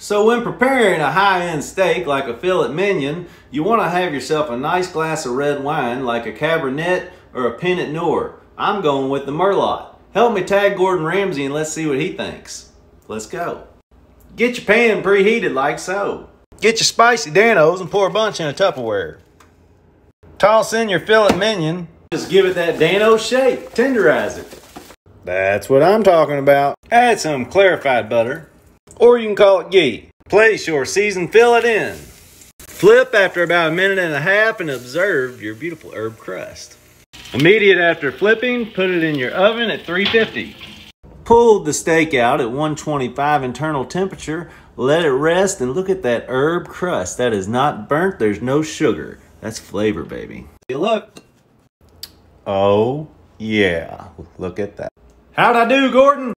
So when preparing a high-end steak like a filet mignon, you want to have yourself a nice glass of red wine like a Cabernet or a Pinot Noir. I'm going with the Merlot. Help me tag Gordon Ramsay and let's see what he thinks. Let's go. Get your pan preheated like so. Get your spicy Dan-O's and pour a bunch in a Tupperware. Toss in your filet mignon. Just give it that Dan-O shape. Tenderize it. That's what I'm talking about. Add some clarified butter, or you can call it ghee. Place your seasoned fillet in. Flip after about a minute and a half and observe your beautiful herb crust. Immediate after flipping, put it in your oven at 350. Pull the steak out at 125 internal temperature, let it rest, and look at that herb crust. That is not burnt, there's no sugar. That's flavor, baby. Look. Oh, yeah. Look at that. How'd I do, Gordon?